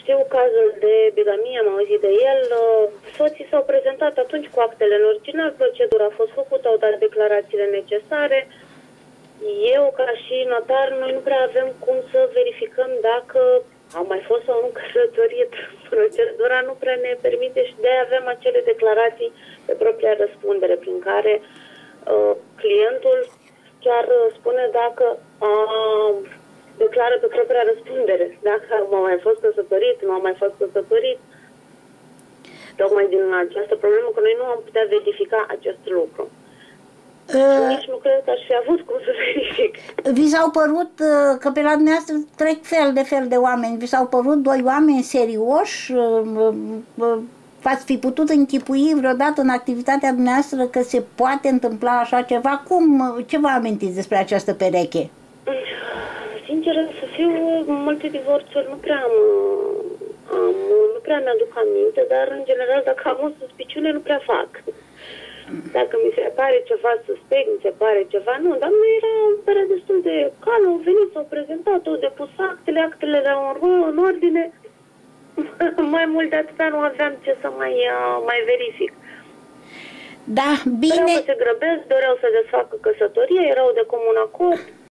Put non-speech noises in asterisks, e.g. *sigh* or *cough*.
Știu cazul de bigamie, am auzit de el. Soții s-au prezentat atunci cu actele în original, procedura a fost făcută, au dat declarațiile necesare. Eu, ca și notar, noi nu prea avem cum să verificăm dacă au mai fost sau nu căsătorit. *laughs* Procedura nu prea ne permite și de avem acele declarații pe propria răspundere, prin care uh, clientul chiar uh, spune dacă a, declară pe propria răspundere, dacă m-a mai fost căsătorit, nu a mai fost căsătorit. Tocmai din această problemă că noi nu am putea verifica acest lucru. Uh, Nici nu cred că aș fi avut cum să *laughs* verific. Vi s-au părut uh, că pe la dumneavoastră trec fel de fel de oameni, vi s-au părut doi oameni serioși, uh, uh, v-ați fi putut închipui vreodată în activitatea dumneavoastră că se poate întâmpla așa ceva? Cum, ce vă amintiți despre această pereche? *laughs* Sincer să fiu, multe divorțuri nu prea am, am nu prea mi-aduc aminte, dar în general dacă am o suspiciune nu prea fac. Dacă mi se pare ceva suspect, mi se pare ceva, nu, dar nu era, părea destul de calm, au venit, s-au prezentat, au depus actele, actele erau în, în ordine, *laughs* mai mult de atâta nu aveam ce să mai, uh, mai verific. Da, bine. Vreau să se grăbesc, doreau să desfacă căsătoria, erau de comun acord.